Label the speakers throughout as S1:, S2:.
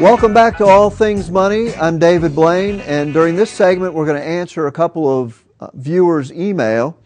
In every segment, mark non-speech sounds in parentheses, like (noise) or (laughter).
S1: Welcome back to All Things Money. I'm David Blain, and during this segment, we're going to answer a couple of uh, viewers' email.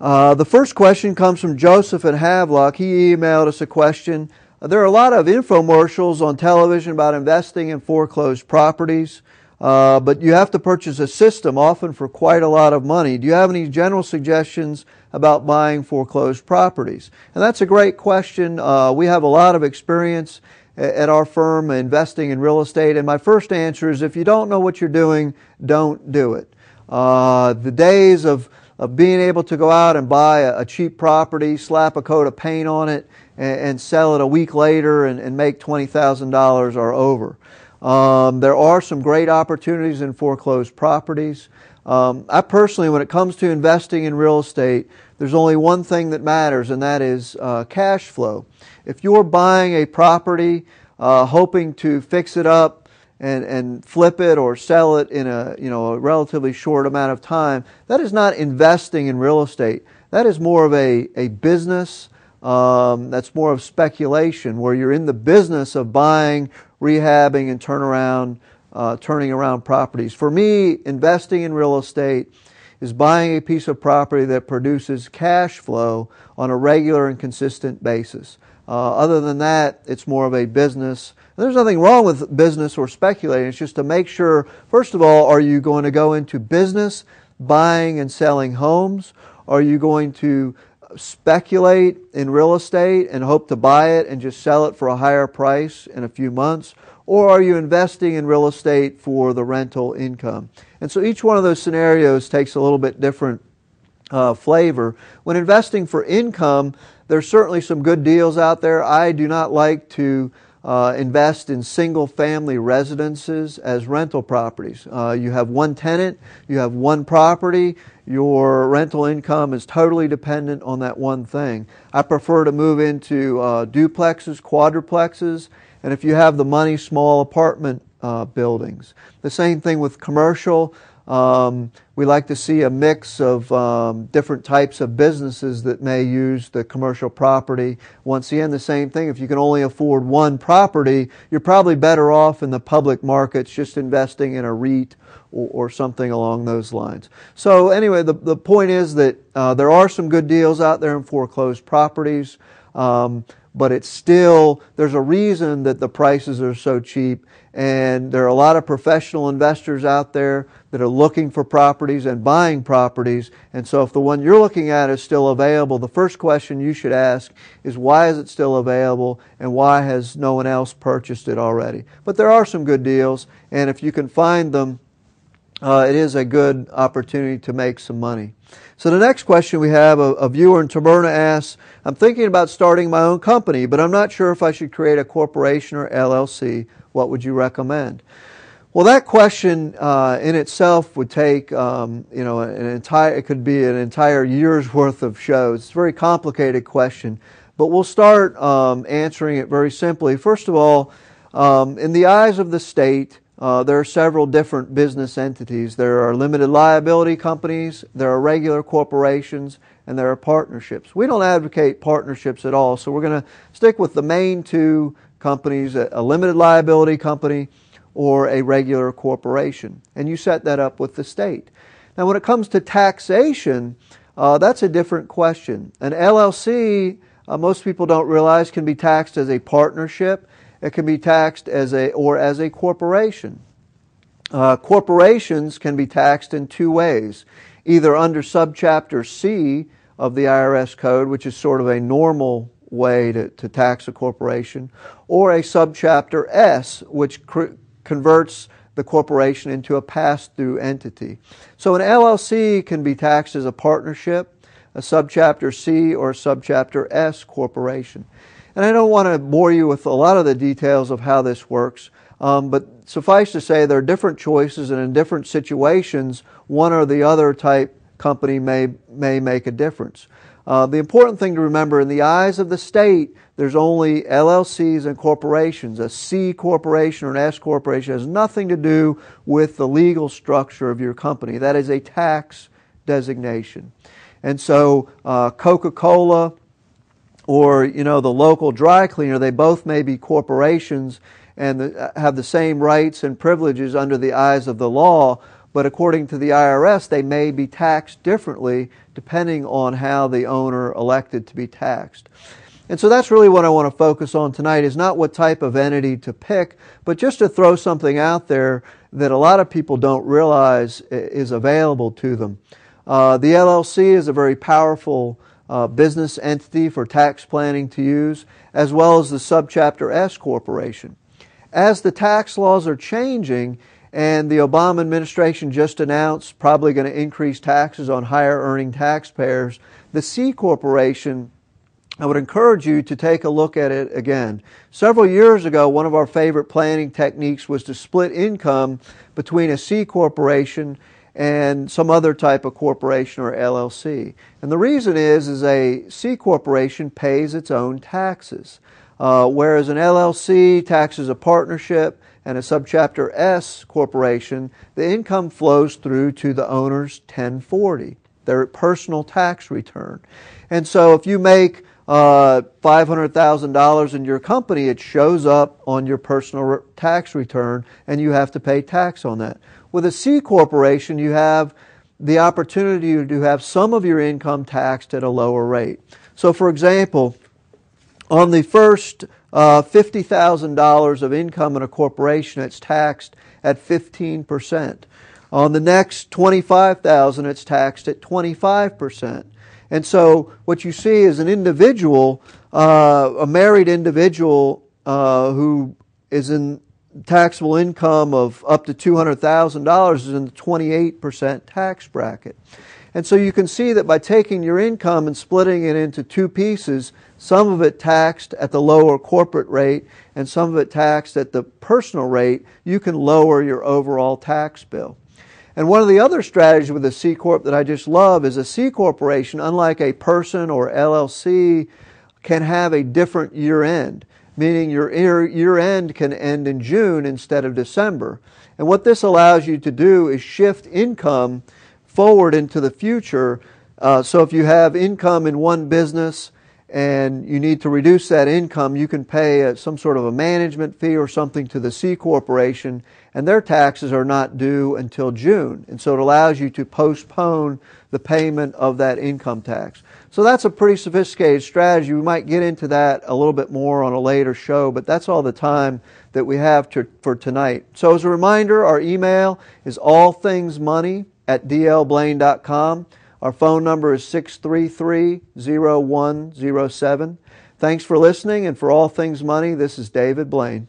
S1: Uh, the first question comes from Joseph at Havelock. He emailed us a question. There are a lot of infomercials on television about investing in foreclosed properties, uh, but you have to purchase a system, often for quite a lot of money. Do you have any general suggestions about buying foreclosed properties? And that's a great question. Uh, we have a lot of experience at our firm investing in real estate, and my first answer is if you don't know what you're doing, don't do it. Uh, the days of of being able to go out and buy a, a cheap property, slap a coat of paint on it, and, and sell it a week later and, and make $20,000 are over. Um, there are some great opportunities in foreclosed properties. Um, I personally, when it comes to investing in real estate, there's only one thing that matters, and that is uh, cash flow. If you're buying a property uh, hoping to fix it up and, and flip it or sell it in a, you know, a relatively short amount of time, that is not investing in real estate. That is more of a, a business. Um, that's more of speculation where you're in the business of buying, rehabbing, and turn around, uh, turning around properties. For me, investing in real estate is buying a piece of property that produces cash flow on a regular and consistent basis. Uh, other than that, it's more of a business there's nothing wrong with business or speculating. It's just to make sure, first of all, are you going to go into business, buying and selling homes? Are you going to speculate in real estate and hope to buy it and just sell it for a higher price in a few months? Or are you investing in real estate for the rental income? And so each one of those scenarios takes a little bit different uh, flavor. When investing for income, there's certainly some good deals out there. I do not like to uh, invest in single family residences as rental properties. Uh, you have one tenant, you have one property, your rental income is totally dependent on that one thing. I prefer to move into uh, duplexes, quadruplexes, and if you have the money, small apartment uh, buildings. The same thing with commercial. Um, we like to see a mix of um, different types of businesses that may use the commercial property. Once again, the same thing. If you can only afford one property, you're probably better off in the public markets just investing in a REIT or, or something along those lines. So, anyway, the, the point is that uh, there are some good deals out there in foreclosed properties. Um, but it's still, there's a reason that the prices are so cheap. And there are a lot of professional investors out there that are looking for properties and buying properties. And so if the one you're looking at is still available, the first question you should ask is why is it still available and why has no one else purchased it already? But there are some good deals, and if you can find them, uh, it is a good opportunity to make some money. So the next question we have, a, a, viewer in Taberna asks, I'm thinking about starting my own company, but I'm not sure if I should create a corporation or LLC. What would you recommend? Well, that question uh, in itself would take, um, you know, an entire. It could be an entire year's (laughs) worth of shows. It's a very complicated question, but we'll start um, answering it very simply. First of all, um, in the eyes of the state, uh, there are several different business entities. There are limited liability companies, there are regular corporations, and there are partnerships. We don't advocate partnerships at all, so we're going to stick with the main two companies a limited liability company or a regular corporation. And you set that up with the state. Now, when it comes to taxation, uh, that's a different question. An LLC, uh, most people don't realize, can be taxed as a partnership. It can be taxed as a or as a corporation. Uh, corporations can be taxed in two ways, either under subchapter C of the IRS code, which is sort of a normal way to, to tax a corporation, or a subchapter S, which cr- converts the corporation into a pass through entity. So an LLC can be taxed as a partnership, a subchapter C, or a subchapter S corporation. And I don't want to bore you with a lot of the details of how this works, um, but suffice to say there are different choices, and in different situations, one or the other type company may, may make a difference. Uh, the important thing to remember in the eyes of the state, there's only LLCs and corporations. A C corporation or an S corporation has nothing to do with the legal structure of your company. That is a tax designation. And so uh, Coca Cola or you know the local dry cleaner, they both may be corporations and the, have the same rights and privileges under the eyes of the law, but according to the IRS, they may be taxed differently depending on how the owner elected to be taxed. And so that's really what I want to focus on tonight is not what type of entity to pick, but just to throw something out there that a lot of people don't realize is available to them. Uh, the LLC is a very powerful uh, business entity for tax planning to use, as well as the subchapter S corporation. As the tax laws are changing, and the Obama administration just announced probably going to increase taxes on higher earning taxpayers, the C corporation I would encourage you to take a look at it again. Several years ago, one of our favorite planning techniques was to split income between a C corporation and some other type of corporation or LLC. And the reason is, is a C corporation pays its own taxes, uh, whereas an LLC taxes a partnership and a subchapter S corporation, the income flows through to the owner's 1040, their personal tax return. And so if you make uh, $500,000 in your company, it shows up on your personal re- tax return and you have to pay tax on that. With a C corporation, you have the opportunity to have some of your income taxed at a lower rate. So, for example, on the first uh, $50,000 of income in a corporation, it's taxed at 15%. On the next 25,000, it's taxed at 25%. And so what you see is an individual, uh, a married individual uh, who is in taxable income of up to $200,000 is in the 28% tax bracket. And so you can see that by taking your income and splitting it into two pieces, some of it taxed at the lower corporate rate and some of it taxed at the personal rate, you can lower your overall tax bill. And one of the other strategies with a C Corp that I just love is a C Corporation, unlike a person or LLC, can have a different year end, meaning your year end can end in June instead of December. And what this allows you to do is shift income forward into the future. Uh, so if you have income in one business and you need to reduce that income, you can pay a, some sort of a management fee or something to the C corporation, and their taxes are not due until June. And so it allows you to postpone the payment of that income tax. So that's a pretty sophisticated strategy. We might get into that a little bit more on a later show, but that's all the time that we have to, for tonight. So as a reminder, our email is allthingsmoney at dlblain.com. Our phone number is 633 0107. Thanks for listening, and for all things money, this is David Blain.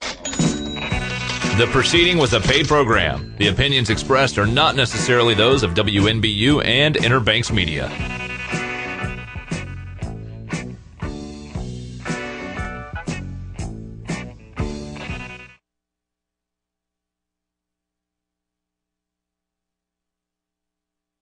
S2: The proceeding was a paid program. The opinions expressed are not necessarily those of WNBU and Interbanks Media.